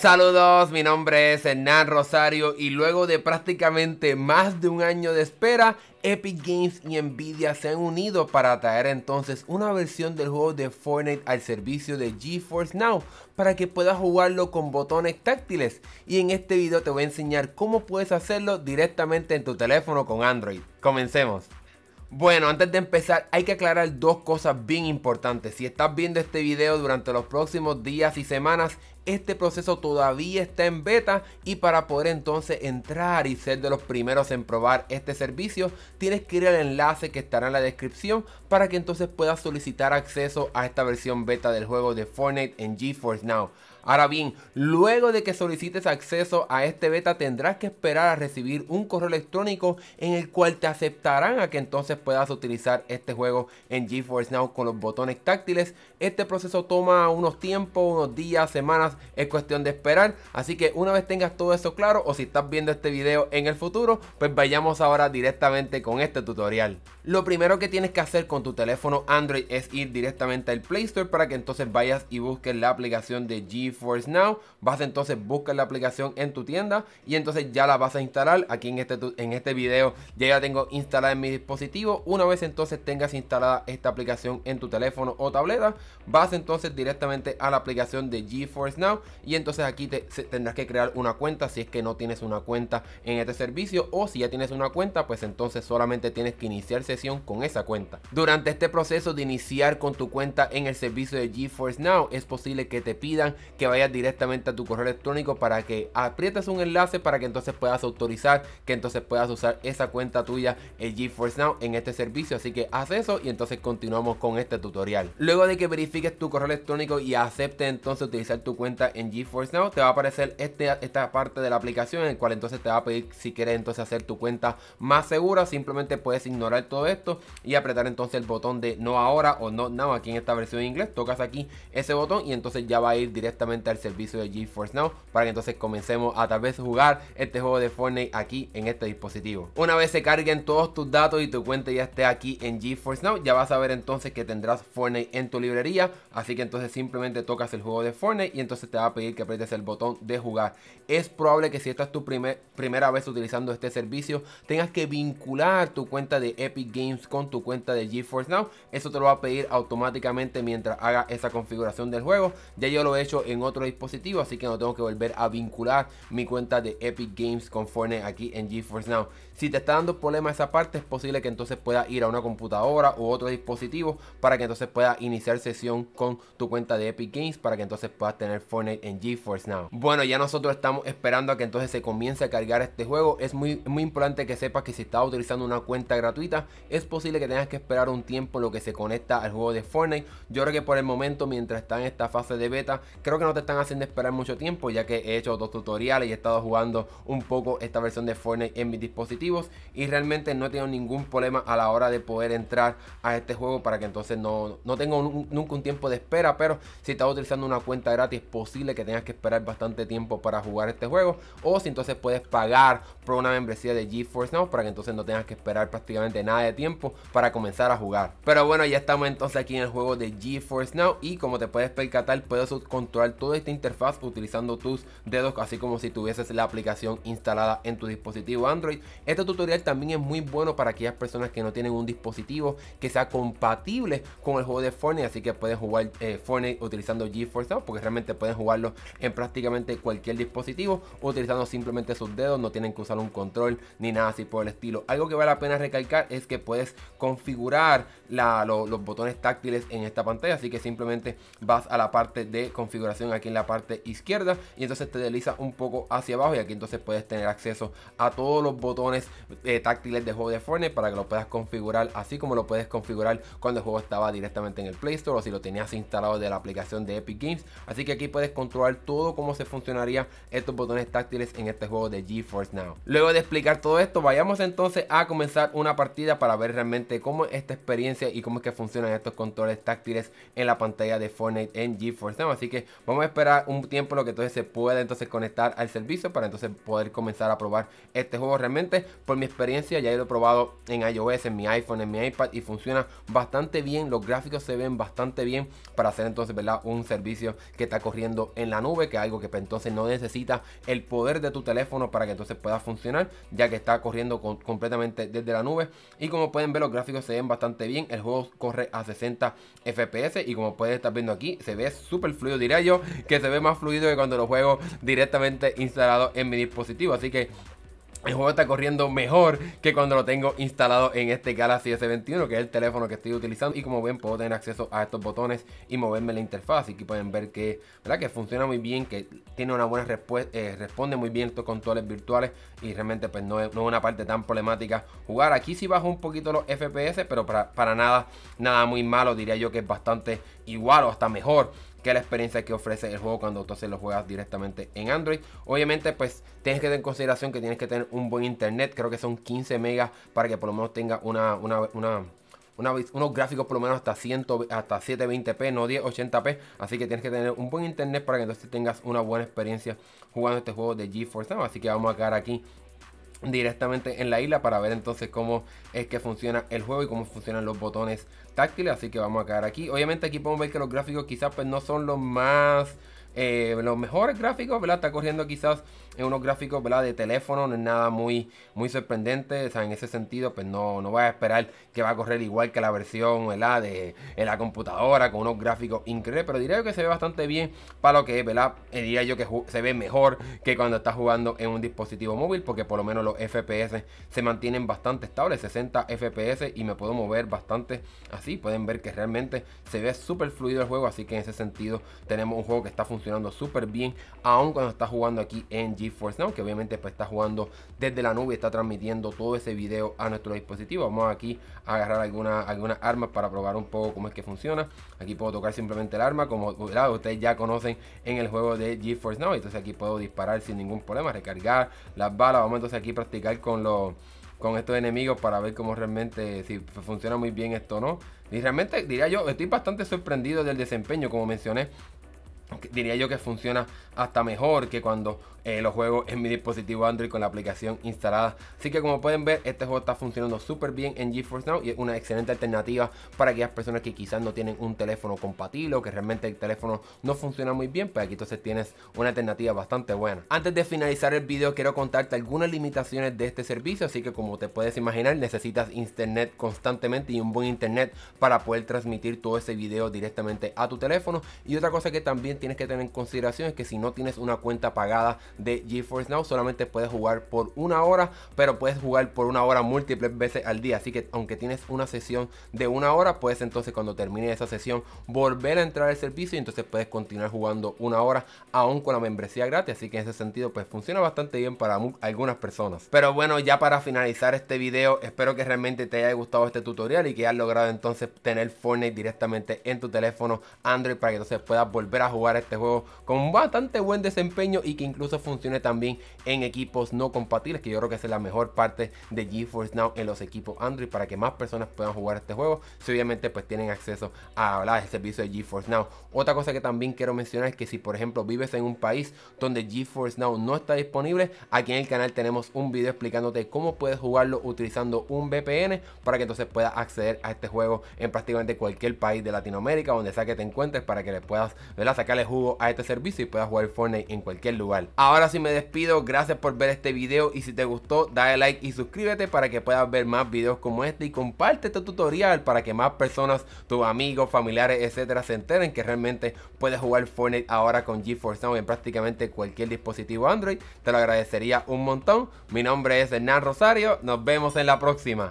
Saludos, mi nombre es Hernán Rosario y luego de prácticamente más de un año de espera, Epic Games y Nvidia se han unido para traer entonces una versión del juego de Fortnite al servicio de GeForce Now para que puedas jugarlo con botones táctiles y en este video te voy a enseñar cómo puedes hacerlo directamente en tu teléfono con Android. Comencemos. Bueno, antes de empezar hay que aclarar dos cosas bien importantes. Si estás viendo este video durante los próximos días y semanas, este proceso todavía está en beta y para poder entonces entrar y ser de los primeros en probar este servicio, tienes que ir al enlace que estará en la descripción para que entonces puedas solicitar acceso a esta versión beta del juego de Fortnite en GeForce Now. Ahora bien, luego de que solicites acceso a este beta tendrás que esperar a recibir un correo electrónico en el cual te aceptarán a que entonces puedas utilizar este juego en GeForce Now con los botones táctiles. Este proceso toma unos tiempos, unos días, semanas, es cuestión de esperar. Así que una vez tengas todo eso claro o si estás viendo este video en el futuro, pues vayamos ahora directamente con este tutorial. Lo primero que tienes que hacer con tu teléfono Android es ir directamente al Play Store para que entonces vayas y busques la aplicación de GeForce Now. Vas entonces buscar la aplicación en tu tienda y entonces ya la vas a instalar. Aquí en este, en este video ya la tengo instalada en mi dispositivo. Una vez entonces tengas instalada esta aplicación en tu teléfono o tableta, vas entonces directamente a la aplicación de GeForce Now y entonces aquí te, tendrás que crear una cuenta si es que no tienes una cuenta en este servicio o si ya tienes una cuenta pues entonces solamente tienes que iniciar sesión con esa cuenta. Durante este proceso de iniciar con tu cuenta en el servicio de GeForce Now es posible que te pidan que vayas directamente a tu correo electrónico para que aprietes un enlace para que entonces puedas autorizar que entonces puedas usar esa cuenta tuya en GeForce Now en este servicio así que haz eso y entonces continuamos con este tutorial. Luego de que verifiques tu correo electrónico y aceptes entonces utilizar tu cuenta en GeForce Now, te va a aparecer este, esta parte de la aplicación en el cual entonces te va a pedir si quieres entonces hacer tu cuenta más segura. Simplemente puedes ignorar todo esto y apretar entonces el botón de no ahora o no now aquí en esta versión en inglés. Tocas aquí ese botón y entonces ya va a ir directamente al servicio de GeForce Now para que entonces comencemos a tal vez jugar este juego de Fortnite aquí en este dispositivo. Una vez se carguen todos tus datos y tu cuenta ya esté aquí en GeForce Now, ya vas a ver entonces que tendrás Fortnite en tu librería. Así que entonces simplemente tocas el juego de Fortnite y entonces te va a pedir que aprietes el botón de jugar. Es probable que si esta es tu primer, primera vez utilizando este servicio, tengas que vincular tu cuenta de Epic Games con tu cuenta de GeForce Now. Eso te lo va a pedir automáticamente mientras haga esa configuración del juego. Ya yo lo he hecho en otro dispositivo, así que no tengo que volver a vincular mi cuenta de Epic Games con Fortnite aquí en GeForce Now. Si te está dando problema esa parte, es posible que entonces puedas ir a una computadora u otro dispositivo para que entonces puedas iniciar sesión con tu cuenta de Epic Games para que entonces puedas tener Fortnite en GeForce Now. Bueno, ya nosotros estamos esperando a que entonces se comience a cargar este juego. Es muy, muy importante que sepas que si estás utilizando una cuenta gratuita, es posible que tengas que esperar un tiempo lo que se conecta al juego de Fortnite. Yo creo que por el momento, mientras está en esta fase de beta, creo que no te están haciendo esperar mucho tiempo, ya que he hecho dos tutoriales y he estado jugando un poco esta versión de Fortnite en mis y realmente no he tenido ningún problema a la hora de poder entrar a este juego para que entonces no, no tengo nunca un tiempo de espera, pero si estás utilizando una cuenta gratis es posible que tengas que esperar bastante tiempo para jugar este juego o si entonces puedes pagar por una membresía de GeForce Now para que entonces no tengas que esperar prácticamente nada de tiempo para comenzar a jugar. Pero bueno, ya estamos entonces aquí en el juego de GeForce Now y como te puedes percatar puedes controlar toda esta interfaz utilizando tus dedos así como si tuvieses la aplicación instalada en tu dispositivo Android. Tutorial también es muy bueno para aquellas personas que no tienen un dispositivo que sea compatible con el juego de Fortnite, así que pueden jugar eh, Fortnite utilizando GeForce Now, porque realmente pueden jugarlo en prácticamente cualquier dispositivo, utilizando simplemente sus dedos, no tienen que usar un control ni nada así por el estilo. Algo que vale la pena recalcar es que puedes configurar los botones táctiles en esta pantalla, así que simplemente vas a la parte de configuración aquí en la parte izquierda y entonces te desliza un poco hacia abajo y aquí entonces puedes tener acceso a todos los botones eh, táctiles de juego de Fortnite para que lo puedas configurar así como lo puedes configurar cuando el juego estaba directamente en el Play Store o si lo tenías instalado de la aplicación de Epic Games. Así que aquí puedes controlar todo cómo se funcionaría estos botones táctiles en este juego de GeForce Now. Luego de explicar todo esto, vayamos entonces a comenzar una partida para ver realmente cómo es esta experiencia y cómo es que funcionan estos controles táctiles en la pantalla de Fortnite en GeForce Now. Así que vamos a esperar un tiempo lo que entonces se pueda entonces conectar al servicio para entonces poder comenzar a probar este juego realmente por mi experiencia ya lo he probado en iOS, en mi iPhone, en mi iPad y funciona bastante bien. Los gráficos se ven bastante bien para hacer entonces, ¿verdad? Un servicio que está corriendo en la nube, que es algo que pues, entonces no necesita el poder de tu teléfono para que entonces pueda funcionar, ya que está corriendo completamente desde la nube. Y como pueden ver, los gráficos se ven bastante bien. El juego corre a 60 FPS y como pueden estar viendo aquí, se ve súper fluido, diría yo, que se ve más fluido que cuando lo juego directamente instalado en mi dispositivo. Así que el juego está corriendo mejor que cuando lo tengo instalado en este Galaxy S21 que es el teléfono que estoy utilizando. Y como ven puedo tener acceso a estos botones y moverme la interfaz. Y aquí pueden ver que, ¿verdad? que funciona muy bien que tiene una buena respuesta eh, responde muy bien estos controles virtuales. Y realmente pues no es, una parte tan problemática jugar. Aquí sí bajo un poquito los FPS pero para, para nada nada muy malo. Diría yo que es bastante igual o hasta mejor que la experiencia que ofrece el juego cuando entonces lo juegas directamente en Android. Obviamente, pues tienes que tener en consideración que tienes que tener un buen internet. Creo que son 15 megas para que por lo menos tenga una, unos gráficos por lo menos hasta, 100, hasta 720p, no 1080p. Así que tienes que tener un buen internet para que entonces tengas una buena experiencia jugando este juego de GeForce Now. Así que vamos a quedar aquí directamente en la isla para ver entonces cómo es que funciona el juego y cómo funcionan los botones táctiles así que vamos a quedar aquí obviamente aquí podemos ver que los gráficos quizás pues no son los más eh, los mejores gráficos, ¿verdad? Está corriendo quizás en unos gráficos. De teléfono, no es nada muy, muy sorprendente, o sea, en ese sentido, pues no, no voy a esperar que va a correr igual que la versión. De la computadora, con unos gráficos increíbles, pero diría que se ve bastante bien para lo que es. Eh, diría yo que se ve mejor que cuando estás jugando en un dispositivo móvil, porque por lo menos los FPS se mantienen bastante estables, 60 FPS, y me puedo mover bastante así, pueden ver que realmente se ve súper fluido el juego, así que en ese sentido tenemos un juego que está funcionando súper bien, aun cuando está jugando aquí en GeForce Now, que obviamente pues está jugando desde la nube está transmitiendo todo ese video a nuestro dispositivo. Vamos aquí a agarrar algunas alguna armas para probar un poco cómo es que funciona. Aquí puedo tocar simplemente el arma, como ustedes ya conocen en el juego de GeForce Now. Entonces aquí puedo disparar sin ningún problema, recargar las balas. Vamos entonces aquí practicar con los con estos enemigos para ver cómo realmente si funciona muy bien esto no. Y realmente diría yo, estoy bastante sorprendido del desempeño, como mencioné diría yo que funciona hasta mejor que cuando eh, lo juego en mi dispositivo Android con la aplicación instalada. Así que como pueden ver, este juego está funcionando súper bien en GeForce Now y es una excelente alternativa para aquellas personas que quizás no tienen un teléfono compatible o que realmente el teléfono no funciona muy bien, pues aquí entonces tienes una alternativa bastante buena. Antes de finalizar el video quiero contarte algunas limitaciones de este servicio, así que como te puedes imaginar necesitas internet constantemente y un buen internet para poder transmitir todo ese video directamente a tu teléfono. Y otra cosa que también tienes que tener en consideración es que si no tienes una cuenta pagada de GeForce Now. Solamente puedes jugar por una hora, pero puedes jugar por una hora múltiples veces al día. Así que aunque tienes una sesión de una hora, puedes entonces cuando termine esa sesión volver a entrar al servicio y entonces puedes continuar jugando una hora aún con la membresía gratis. Así que en ese sentido pues funciona bastante bien para algunas personas. Pero bueno, ya para finalizar este video, espero que realmente te haya gustado este tutorial y que hayas logrado entonces tener Fortnite directamente en tu teléfono Android para que entonces puedas volver a jugar este juego con bastante buen desempeño y que incluso funcione también en equipos no compatibles, que yo creo que es la mejor parte de GeForce Now en los equipos Android para que más personas puedan jugar este juego. Si obviamente pues tienen acceso a hablar del servicio de GeForce Now. Otra cosa que también quiero mencionar es que si por ejemplo vives en un país donde GeForce Now no está disponible, aquí en el canal tenemos un video explicándote cómo puedes jugarlo utilizando un VPN para que entonces puedas acceder a este juego en prácticamente cualquier país de Latinoamérica, donde sea que te encuentres, para que le puedas sacarle jugo a este servicio y puedas jugar Fortnite en cualquier lugar. Ahora sí me despido, gracias por ver este video y si te gustó dale like y suscríbete para que puedas ver más videos como este y comparte este tutorial para que más personas, tus amigos, familiares, etcétera se enteren que realmente puedes jugar Fortnite ahora con GeForce Now en prácticamente cualquier dispositivo Android. Te lo agradecería un montón. Mi nombre es Hernán Rosario, nos vemos en la próxima.